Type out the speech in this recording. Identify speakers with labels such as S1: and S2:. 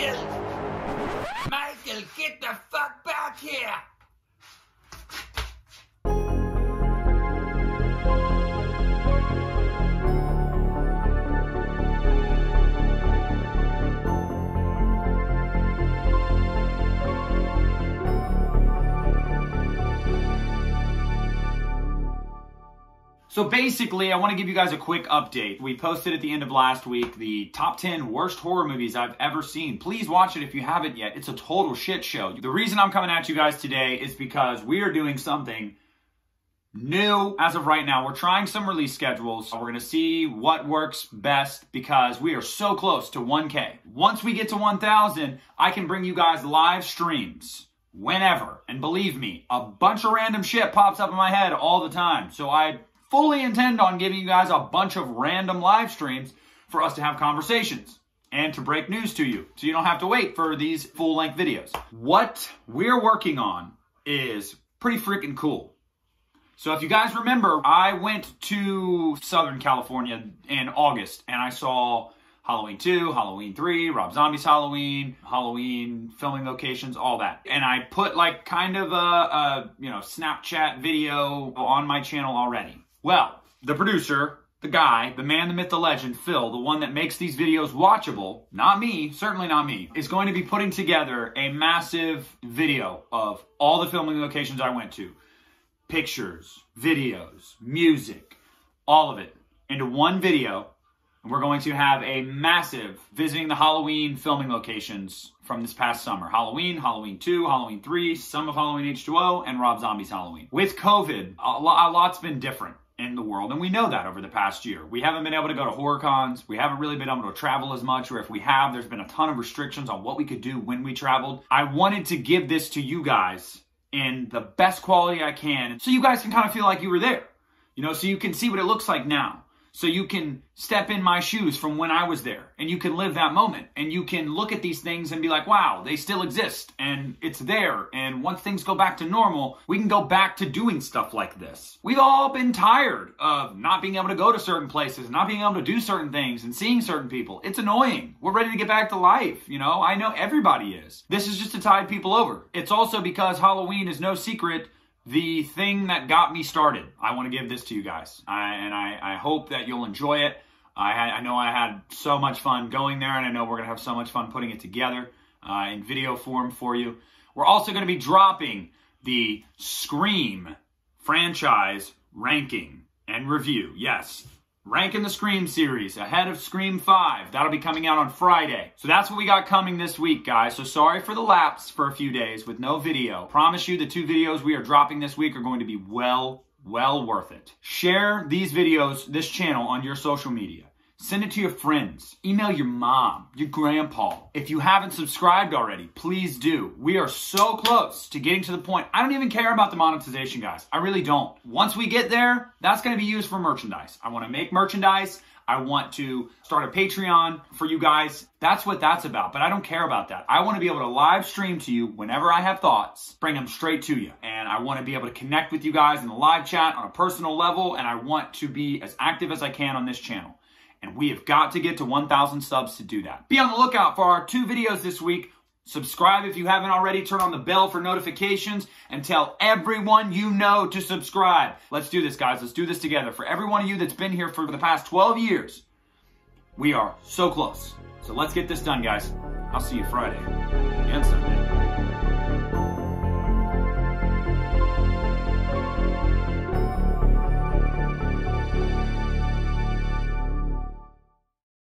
S1: Michael! Michael, get the fuck back here!
S2: So basically, I want to give you guys a quick update. We posted at the end of last week the top 10 worst horror movies I've ever seen. Please watch it if you haven't yet. It's a total shit show. The reason I'm coming at you guys today is because we are doing something new as of right now. We're trying some release schedules. We're going to see what works best because we are so close to 1K. Once we get to 1,000, I can bring you guys live streams whenever. And believe me, a bunch of random shit pops up in my head all the time. So I fully intend on giving you guys a bunch of random live streams for us to have conversations and to break news to you so you don't have to wait for these full length videos. What we're working on is pretty freaking cool. So if you guys remember, I went to Southern California in August and I saw Halloween 2, Halloween 3, Rob Zombie's Halloween, Halloween filming locations, all that. And I put like kind of a, a you know Snapchat video on my channel already. Well, the producer, the guy, the man, the myth, the legend, Phil, the one that makes these videos watchable, not me, certainly not me, is going to be putting together a massive video of all the filming locations I went to. Pictures, videos, music, all of it into one video. And we're going to have a massive visiting the Halloween filming locations from this past summer. Halloween, Halloween 2, Halloween 3, some of Halloween H2O, and Rob Zombie's Halloween. With COVID, a lot's been different in the world, and we know that over the past year. We haven't been able to go to horror cons. We haven't really been able to travel as much, or if we have, there's been a ton of restrictions on what we could do when we traveled. I wanted to give this to you guys in the best quality I can, so you guys can kind of feel like you were there. You know, so you can see what it looks like now so you can step in my shoes from when I was there and you can live that moment and you can look at these things and be like, wow, they still exist and it's there. And once things go back to normal, we can go back to doing stuff like this. We've all been tired of not being able to go to certain places, not being able to do certain things and seeing certain people. It's annoying. We're ready to get back to life. You know, I know everybody is. This is just to tide people over. It's also because Halloween is no secret the thing that got me started. I want to give this to you guys, I, and I, I, hope that you'll enjoy it. I, I, know I had so much fun going there, and I know we're going to have so much fun putting it together uh, in video form for you. We're also going to be dropping the Scream franchise ranking and review. Yes, Ranking the Scream series ahead of Scream 5. That'll be coming out on Friday. So that's what we got coming this week, guys. So sorry for the lapse for a few days with no video. Promise you the two videos we are dropping this week are going to be well, well worth it. Share these videos, this channel on your social media. Send it to your friends. Email your mom, your grandpa. If you haven't subscribed already, please do. We are so close to getting to the point. I don't even care about the monetization, guys. I really don't. Once we get there, that's going to be used for merchandise. I want to make merchandise. I want to start a Patreon for you guys. That's what that's about. But I don't care about that. I want to be able to live stream to you whenever I have thoughts, bring them straight to you. And I want to be able to connect with you guys in the live chat on a personal level. And I want to be as active as I can on this channel. And we have got to get to 1,000 subs to do that. Be on the lookout for our two videos this week. Subscribe if you haven't already. Turn on the bell for notifications and tell everyone you know to subscribe. Let's do this, guys. Let's do this together. For every one of you that's been here for the past 12 years, we are so close. So let's get this done, guys. I'll see you Friday and Sunday.